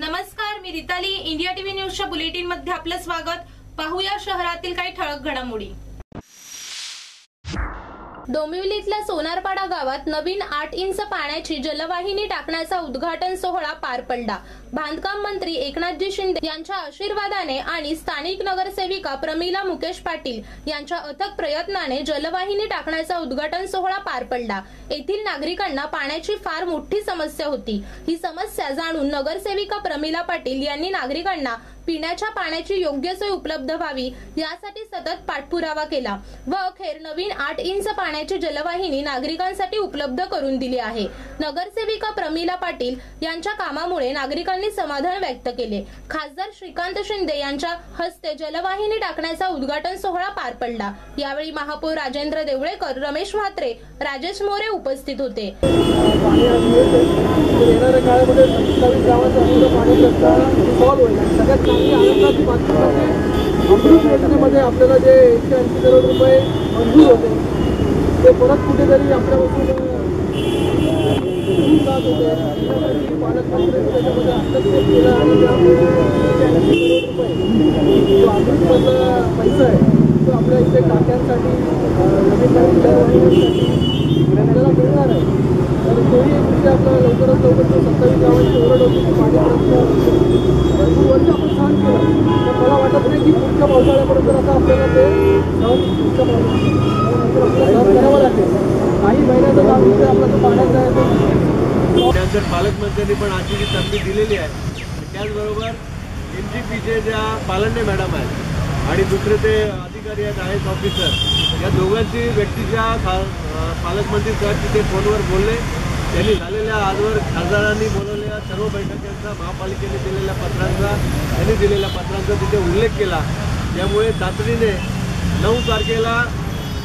नमस्कार मी Ritali. India TV न्यूजच्या बुलेटिनमध्ये आपलं स्वागत. पाहूया शहरातील काही ठळक घडामोडी. डोंबिवलीतल्या सोनारपाडा गावात नवीन आठ इंच पाण्याची जलवाहिनी टाकण्याचा उद्घाटन सोहळा पार पडला. बांधकाम मंत्री एकनाथजी शिंदे यांच्या आशीर्वादाने आणि स्थानिक नगरसेविका प्रमिला मुकेश पाटील यांच्या अथक प्रयत्नाने जलवाहिनी टाकण्याचा उद्घाटन सोहळा पार पडला. येथील नागरिकांना पाण्याची फार मोठी समस्या होती. ही समस्या जाणून नगरसेविका प्रमिला पाटील यांनी नागरिकांना पिण्याच्या पाण्याची योग्य सोय उपलब्ध व्हावी यासाठी सतत पाठपुरावा केला व अखेर नवीन आठ इंच पाण्याची जलवाहिनी नागरिकांसाठी उपलब्ध करून दिली आहे. नगरसेविका प्रमिला पाटील यांच्या कामामुळे नागरिकांनी समाधान व्यक्त केले. खासदार श्रीकांत शिंदे यांच्या हस्ते जलवाहिनी टाकण्याचा उद्घाटन सोहळा पार पडला. यावेळी महापौर राजेंद्र देवळेकर रमेश म्हात्रे राजेश मोरे उपस्थित होते. येणाऱ्या काळामध्ये सत्तावीस गावाचं पाणी रस्ता सॉल्व्ह होईल. आणि सगळ्यात चांगली आनंदाची बातमी म्हणजे अमृत योजनेमध्ये आपल्याला जे एकशे ऐंशी करोड रुपये मंजूर होते ते परत कुठेतरी आपल्यापासून जात होते. त्यासाठी पालकमंत्र्यांनी त्याच्यामध्ये हस्तक्षेप केला आणि त्यामुळे जो अमृतमधला पैसा आहे तो आपल्या इथे टाक्यांसाठी नवीन नवीन आपल्याला मिळणार आहे. तर एक लवकरात लवकर आपण मला वाटत नाही पावसाळ्यापर्यंत आपल्याला ते करावं लागेल. महिन्याचा त्यानंतर पालकमंत्र्यांनी पण आजची जी संधी दिलेली आहे त्याचबरोबर एन जी पीचे ज्या पालंडे मॅडम आहेत आणि दुसरे ते अधिकारी आहेत आय एस ऑफिसर या दोघांची व्यक्तीच्या खा पालकमंत्री साहेब तिथे फोनवर बोलले. त्यांनी झालेल्या आजवर खासदारांनी बोलवलेल्या सर्व बैठकांचा महापालिकेने दिलेल्या पत्रांचा त्यांनी दिलेल्या पत्रांचा तिथे उल्लेख केला. त्यामुळे तातडीने नऊ तारखेला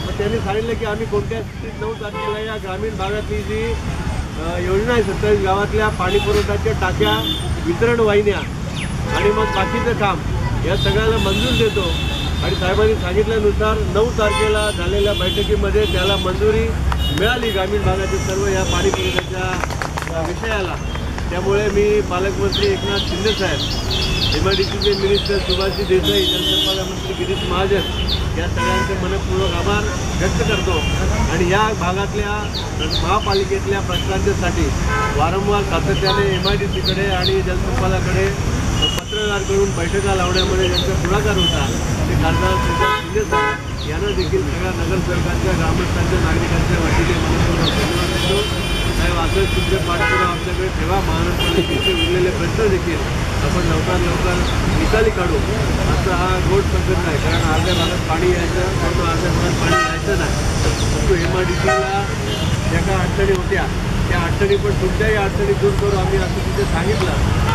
मग त्यांनी सांगितलं की आम्ही कोणत्या स्थितीत नऊ तारखेला या ग्रामीण भागातली जी योजना आहे सत्तावीस गावातल्या पाणी पुरवठ्याच्या टाक्या वितरण वाहिन्या आणि मग बाकीचं काम या सगळ्याला मंजूर देतो. आणि साहेबांनी सांगितल्यानुसार नऊ तारखेला झालेल्या बैठकीमध्ये त्याला मंजुरी मिळाली ग्रामीण भागातील सर्व या पाणी पुरवठ्याच्या विषयाला. त्यामुळे मी पालकमंत्री एकनाथ शिंदे साहेब एम आय डी सीचे मिनिस्टर सुभाषजी देसाई जलसंपदा मंत्री गिरीश महाजन या सगळ्यांचे मनपूर्वक आभार व्यक्त करतो. आणि या भागातल्या महापालिकेतल्या प्रश्नांच्यासाठी वारंवार सातत्याने एम आय डी सीकडे आणि जलसंपदाकडे पत्रकार करून बैठका लावण्यामध्ये ज्यांचा पुढाकार होता ते खासदार श्रीकांत यांना देखील सगळ्या नगरसेवकांच्या ग्रामस्थांच्या नागरिकांच्या वाटीने मनपूर्वक धन्यवाद देतो साहेब असंच तुमचे पाठपुरावा आमच्याकडे ठेवा. महानगरपालिकेचे उरलेले प्रश्न देखील आपण लवकर लवकर निकाली काढू. असा हा गोड पद्धत नाही कारण अर्ध्या भागात पाणी यायचं परंतु अर्ध्या भागात पाणी यायचं नाही. परंतु एम आर डी सीला ज्या काय अडचणी होत्या त्या अडचणी पण तुमच्याही अडचणी दूर करू आम्ही असं तिथे सांगितलं.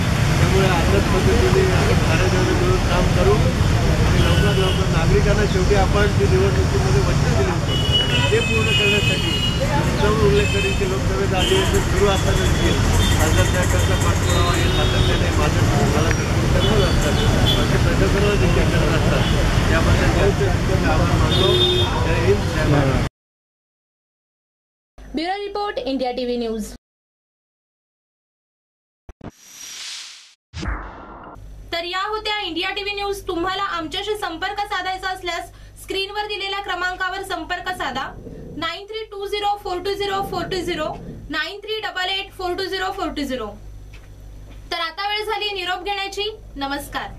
त्यामुळे अशाच पद्धतीने आपण साऱ्याजण मिळून काम करू आणि लवकरात लवकर नागरिकांना शेवटी आपण जे निवडणुकीमध्ये वचन दिले होते ते पूर्ण करण्यासाठी मुद्दाम उल्लेख करेल की लोकसभेचं अधिवेशन सुरू असताना देखील खासदार साहेबांचा पाठपुरावा हे सातत्याने माझ्या मला करत असतात असे प्रशासनाला देखील करत असतात. त्याबद्दल त्यांचे आभार मानतो. जय हिंद जय Maharashtra bureau report India TV news. तर या होत्या इंडिया टीव्ही न्यूज. तुम्हाला आमच्याशी संपर्क साधायचा असल्यास स्क्रीनवर दिलेल्या क्रमांकावर संपर्क साधा. Nine three two zero four two zero four two zero. Nine three double eight four two zero four two zero. तर आता वेळ झाली निरोप घेण्याची. नमस्कार.